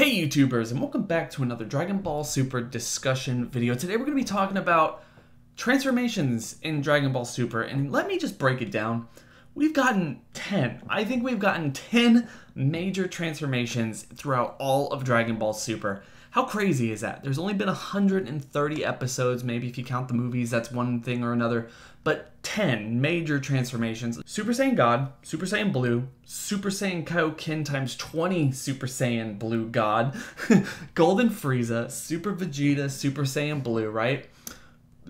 Hey YouTubers, and welcome back to another Dragon Ball Super discussion video. Today we're going to be talking about transformations in Dragon Ball Super, and let me just break it down. We've gotten 10. I think we've gotten 10 major transformations throughout all of Dragon Ball Super. How crazy is that? There's only been 130 episodes, maybe if you count the movies, that's one thing or another, but 10 major transformations. Super Saiyan God, Super Saiyan Blue, Super Saiyan Kaioken times 20 Super Saiyan Blue God, Golden Frieza, Super Vegeta, Super Saiyan Blue, right?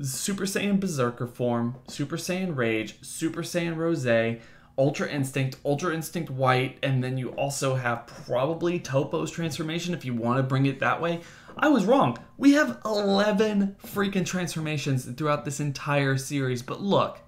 Super Saiyan Berserker form, Super Saiyan Rage, Super Saiyan Rose, Ultra Instinct, Ultra Instinct White, and then you also have probably Toppo's transformation if you want to bring it that way. I was wrong. We have 11 freaking transformations throughout this entire series, but look,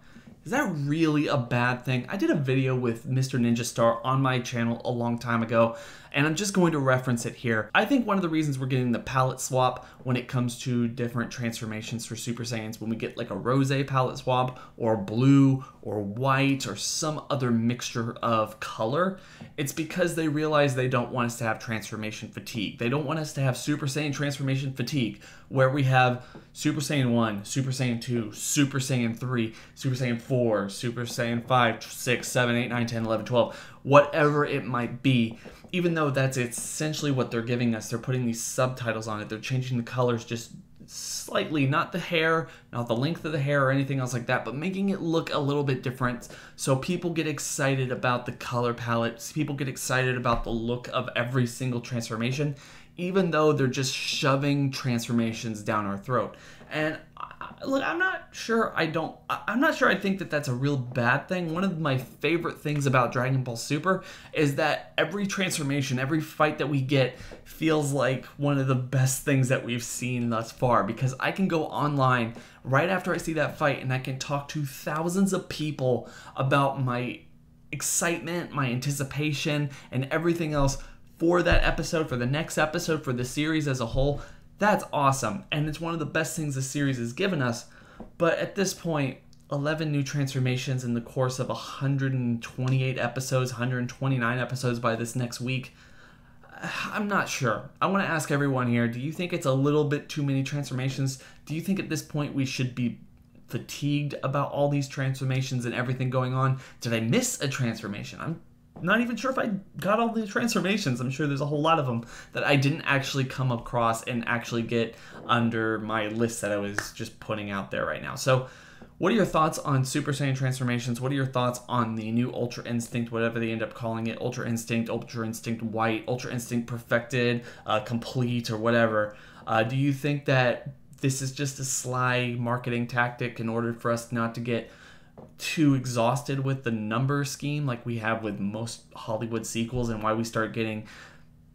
is that really a bad thing? I did a video with Mr. Ninja Star on my channel a long time ago, and I'm just going to reference it here. I think one of the reasons we're getting the palette swap when it comes to different transformations for Super Saiyans, when we get like a rose palette swap, or blue, or white, or some other mixture of color, it's because they realize they don't want us to have transformation fatigue. They don't want us to have Super Saiyan transformation fatigue, where we have Super Saiyan 1, Super Saiyan 2, Super Saiyan 3, Super Saiyan 4, Super Saiyan 5, 6, 7, 8, 9, 10, 11, 12, whatever it might be. Even though that's essentially what they're giving us, they're putting these subtitles on it. They're changing the colors just slightly, not the hair, not the length of the hair or anything else like that, but making it look a little bit different so people get excited about the color palette, people get excited about the look of every single transformation even though they're just shoving transformations down our throat. And look, I'm not sure I don't, I'm not sure I think that that's a real bad thing. One of my favorite things about Dragon Ball Super is that every transformation, every fight that we get feels like one of the best things that we've seen thus far because I can go online right after I see that fight and I can talk to thousands of people about my excitement, my anticipation, and everything else for that episode, for the next episode, for the series as a whole, that's awesome. And it's one of the best things the series has given us. But at this point, 11 new transformations in the course of 128 episodes, 129 episodes by this next week. I'm not sure. I want to ask everyone here do you think it's a little bit too many transformations? Do you think at this point we should be fatigued about all these transformations and everything going on? Did I miss a transformation? I'm not even sure if I got all the transformations. I'm sure there's a whole lot of them that I didn't actually come across and actually get under my list that I was just putting out there right now. So, what are your thoughts on Super Saiyan transformations? What are your thoughts on the new Ultra Instinct, whatever they end up calling it? Ultra Instinct, Ultra Instinct White, Ultra Instinct Perfected, uh, Complete, or whatever. Uh, do you think that this is just a sly marketing tactic in order for us not to get too exhausted with the number scheme like we have with most Hollywood sequels and why we start getting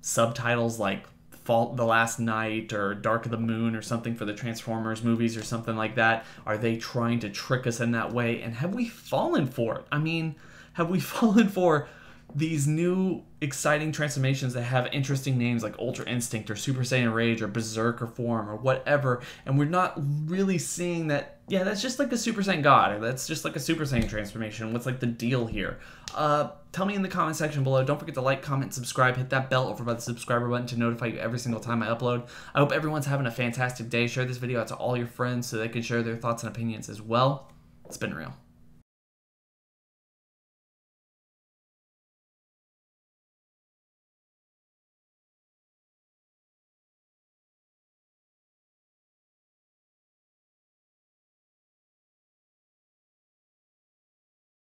subtitles like Fault the Last Knight or Dark of the Moon or something for the Transformers movies or something like that? Are they trying to trick us in that way? And have we fallen for it? I mean, have we fallen for these new exciting transformations that have interesting names like Ultra Instinct or Super Saiyan Rage or Berserker form or whatever, and we're not really seeing that. Yeah, that's just like a Super Saiyan God, or that's just like a Super Saiyan transformation. What's like the deal here? Uh, tell me in the comment section below. Don't forget to like, comment, subscribe, hit that bell over by the subscriber button to notify you every single time I upload. I hope everyone's having a fantastic day. Share this video out to all your friends so they can share their thoughts and opinions as well. It's been real.